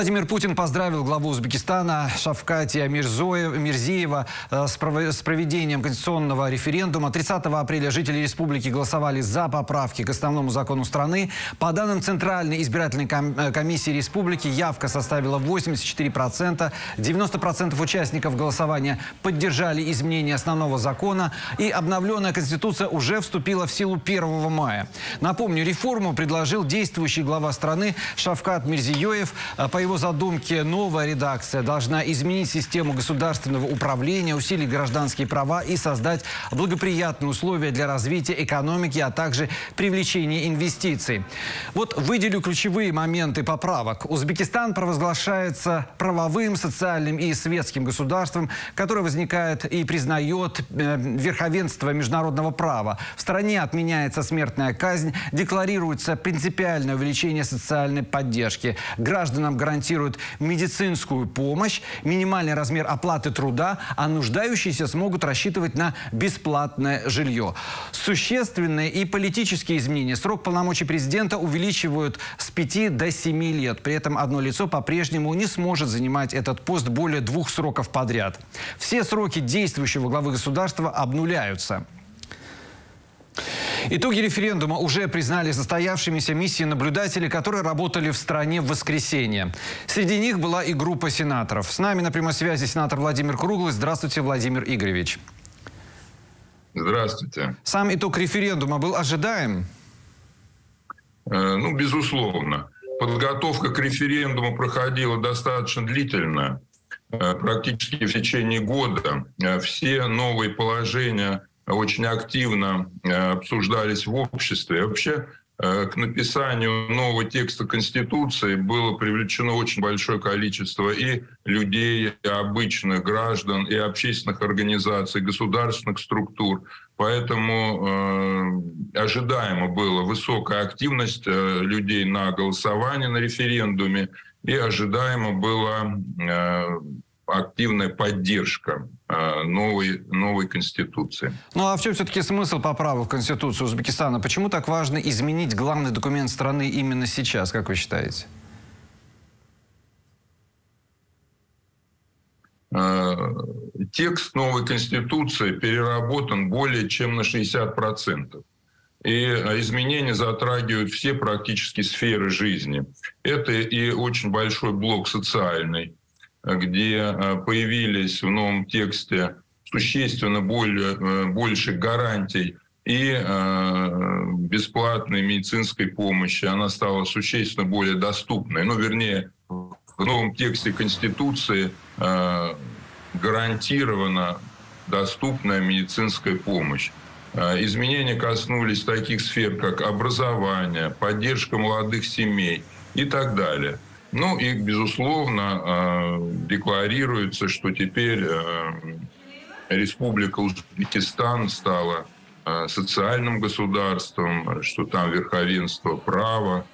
Владимир Путин поздравил главу Узбекистана Шавкатия Мирзиева э, с проведением конституционного референдума. 30 апреля жители республики голосовали за поправки к основному закону страны. По данным Центральной избирательной э, комиссии республики, явка составила 84%. 90% участников голосования поддержали изменения основного закона. И обновленная конституция уже вступила в силу 1 мая. Напомню, реформу предложил действующий глава страны Шавкат Мирзиёев. По его задумке, новая редакция должна изменить систему государственного управления, усилить гражданские права и создать благоприятные условия для развития экономики, а также привлечения инвестиций. Вот выделю ключевые моменты поправок. Узбекистан провозглашается правовым, социальным и светским государством, которое возникает и признает э, верховенство международного права. В стране отменяется смертная казнь, декларируется принципиальное увеличение социальной поддержки. Гражданам гарантируется гарантируют медицинскую помощь, минимальный размер оплаты труда, а нуждающиеся смогут рассчитывать на бесплатное жилье. Существенные и политические изменения. Срок полномочий президента увеличивают с 5 до 7 лет. При этом одно лицо по-прежнему не сможет занимать этот пост более двух сроков подряд. Все сроки действующего главы государства обнуляются. Итоги референдума уже признали состоявшимися миссии наблюдателей, которые работали в стране в воскресенье. Среди них была и группа сенаторов. С нами на прямой связи сенатор Владимир Круглый. Здравствуйте, Владимир Игоревич. Здравствуйте. Сам итог референдума был ожидаем? Э, ну, безусловно. Подготовка к референдуму проходила достаточно длительно, э, практически в течение года. Э, все новые положения очень активно э, обсуждались в обществе. Вообще э, к написанию нового текста Конституции было привлечено очень большое количество и людей, и обычных граждан, и общественных организаций, государственных структур. Поэтому э, ожидаемо была высокая активность э, людей на голосовании на референдуме, и ожидаемо была э, активная поддержка э, новой, новой Конституции. Ну а в чем все-таки смысл поправок в Конституцию Узбекистана? Почему так важно изменить главный документ страны именно сейчас, как вы считаете? Э, текст новой Конституции переработан более чем на 60%. И э, изменения затрагивают все практически сферы жизни. Это и очень большой блок социальный, где э, появились в новом тексте существенно более, э, больше гарантий и э, бесплатной медицинской помощи. Она стала существенно более доступной. Ну, вернее, в новом тексте Конституции гарантирована доступная медицинская помощь. Изменения коснулись таких сфер, как образование, поддержка молодых семей и так далее – ну и, безусловно, э, декларируется, что теперь э, Республика Узбекистан стала э, социальным государством, что там верховенство права,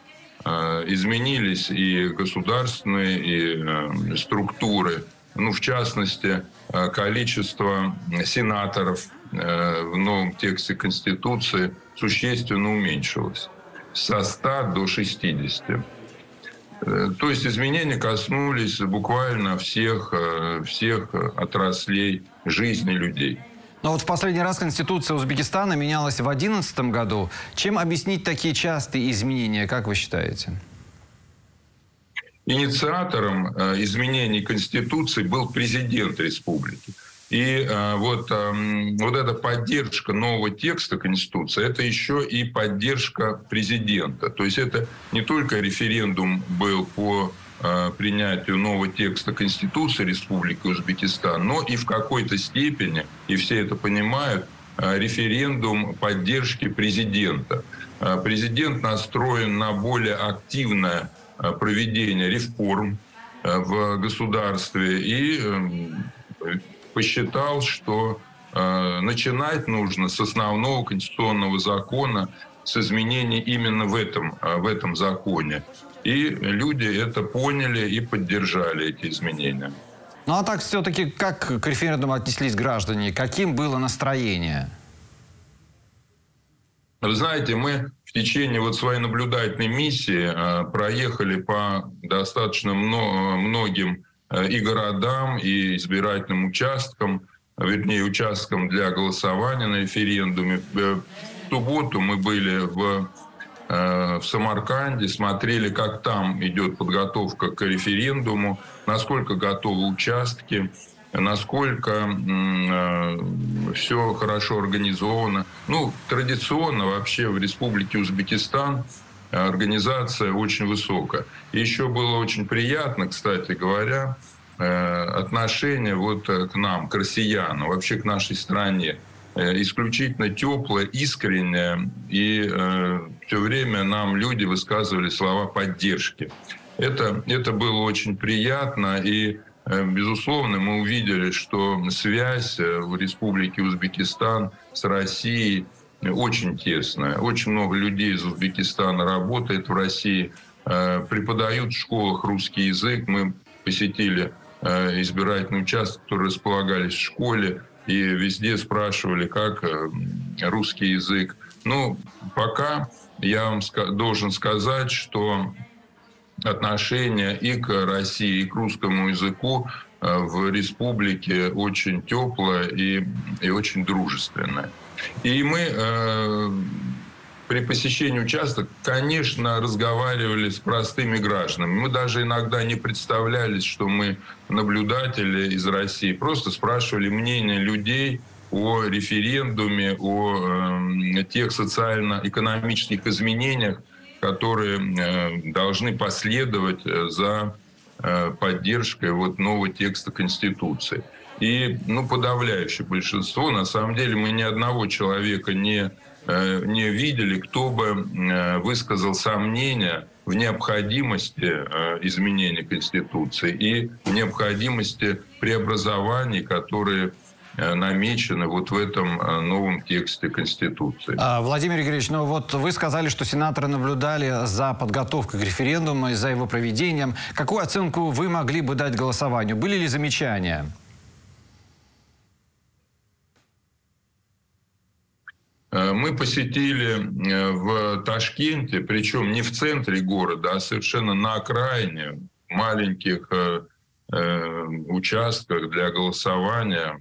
изменились и государственные, и структуры. Ну, в частности, количество сенаторов в новом тексте Конституции существенно уменьшилось со 100 до 60. Э, то есть изменения коснулись буквально всех, э, всех отраслей жизни людей. Но вот в последний раз Конституция Узбекистана менялась в 2011 году. Чем объяснить такие частые изменения, как вы считаете? Инициатором э, изменений Конституции был президент республики. И э, вот, э, вот эта поддержка нового текста Конституции, это еще и поддержка президента. То есть это не только референдум был по э, принятию нового текста Конституции Республики Узбекистан, но и в какой-то степени, и все это понимают, э, референдум поддержки президента. Президент настроен на более активное проведение реформ в государстве и э, посчитал, что э, начинать нужно с основного конституционного закона, с изменений именно в этом, э, в этом законе. И люди это поняли и поддержали эти изменения. Ну а так все-таки как к референдуму отнеслись граждане? Каким было настроение? Вы знаете, мы в течение вот своей наблюдательной миссии проехали по достаточно многим и городам, и избирательным участкам, вернее, участкам для голосования на референдуме. В субботу мы были в в Самарканде, смотрели, как там идет подготовка к референдуму, насколько готовы участки, насколько э, все хорошо организовано. Ну, традиционно вообще в Республике Узбекистан организация очень высокая. Еще было очень приятно, кстати говоря, э, отношение вот к нам, к россиянам, вообще к нашей стране. Э, исключительно теплое, искреннее, и э, все время нам люди высказывали слова поддержки. Это, это было очень приятно, и Э, безусловно, мы увидели, что связь э, в Республике Узбекистан с Россией очень тесная. Очень много людей из Узбекистана работает в России, э, преподают в школах русский язык. Мы посетили избирательный участок, который располагались в школе, и везде спрашивали, как русский язык. Ну, пока я вам должен сказать, что отношение и к России, и к русскому языку э, в республике очень теплое и, и очень дружественное. И мы э, при посещении участка, конечно, разговаривали с простыми гражданами. Мы даже иногда не представлялись, что мы наблюдатели из России. Просто спрашивали мнение людей о референдуме, о э, тех социально-экономических изменениях, которые э, должны последовать э, за э, поддержкой вот нового текста Конституции. И ну, подавляющее большинство, на самом деле, мы ни одного человека не, не видели, кто бы высказал сомнения в необходимости изменения Конституции и в необходимости преобразований, которые Э, намечены вот в этом э, новом тексте Конституции. А, Владимир Игоревич, ну вот вы сказали, что сенаторы наблюдали за подготовкой к референдуму и за его проведением. Какую оценку вы могли бы дать голосованию? Были ли замечания? Мы посетили в Ташкенте, причем не в центре города, а совершенно на окраине маленьких участках для голосования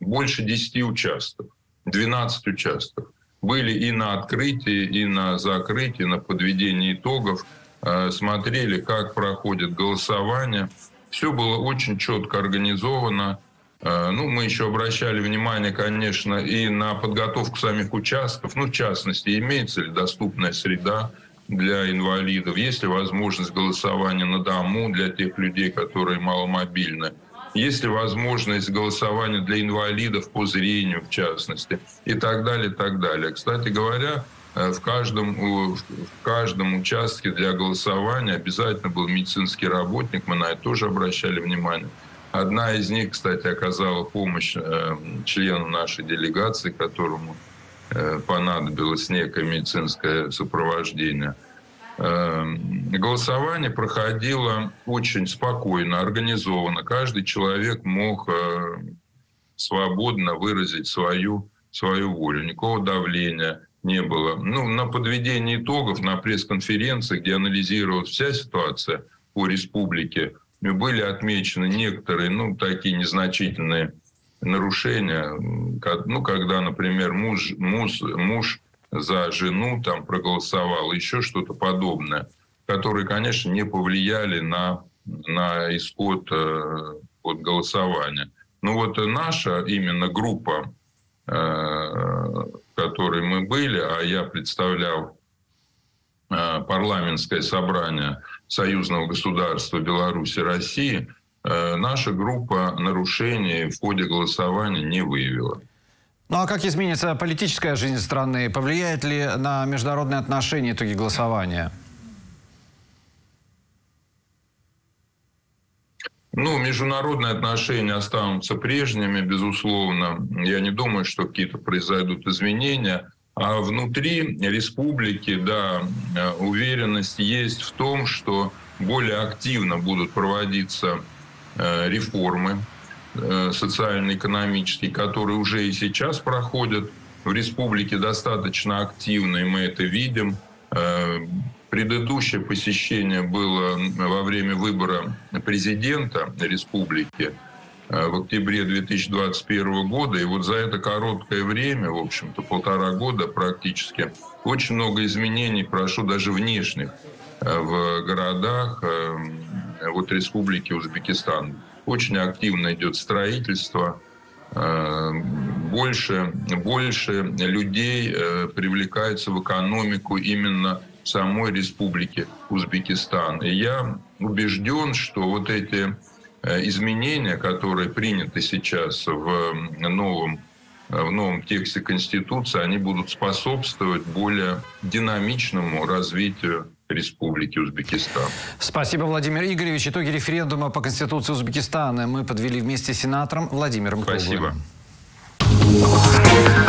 больше 10 участков, 12 участков. Были и на открытии, и на закрытии, на подведении итогов. Э, смотрели, как проходит голосование. Все было очень четко организовано. Э, ну, мы еще обращали внимание, конечно, и на подготовку самих участков. Ну, в частности, имеется ли доступная среда для инвалидов, есть ли возможность голосования на дому для тех людей, которые маломобильны есть ли возможность голосования для инвалидов по зрению, в частности, и так далее, и так далее. Кстати говоря, э, в каждом, в каждом участке для голосования обязательно был медицинский работник, мы на это тоже обращали внимание. Одна из них, кстати, оказала помощь э, члену нашей делегации, которому э, понадобилось некое медицинское сопровождение – Эм, голосование проходило очень спокойно, организованно. Каждый человек мог э, свободно выразить свою, свою волю. Никакого давления не было. Ну, на подведении итогов, на пресс-конференции, где анализировалась вся ситуация по республике, были отмечены некоторые, ну, такие незначительные нарушения. Ну, когда, например, муж, муж, муж за жену там проголосовал, еще что-то подобное, которые, конечно, не повлияли на, на исход э, от голосования. Ну вот наша именно группа, э, которой мы были, а я представлял парламентское собрание союзного государства Беларуси России, э, наша группа нарушений в ходе голосования не выявила. Ну а как изменится политическая жизнь страны? Повлияет ли на международные отношения итоги голосования? Ну, международные отношения останутся прежними, безусловно. Я не думаю, что какие-то произойдут изменения. А внутри республики, да, уверенность есть в том, что более активно будут проводиться э, реформы Э, социально-экономические, которые уже и сейчас проходят в республике достаточно активно, и мы это видим. Э, предыдущее посещение было во время выбора президента республики э, в октябре 2021 года. И вот за это короткое время, в общем-то, полтора года практически, очень много изменений прошло даже внешних э, в городах вот Республики Узбекистан. Очень активно идет строительство, Э, больше, больше людей э, привлекается в экономику именно самой республики Узбекистан. И я убежден, что вот эти э, изменения, которые приняты сейчас в новом, в новом тексте Конституции, они будут способствовать более динамичному развитию Республики Узбекистан. Спасибо, Владимир Игоревич. Итоги референдума по Конституции Узбекистана мы подвели вместе с сенатором Владимиром Спасибо. Круглым.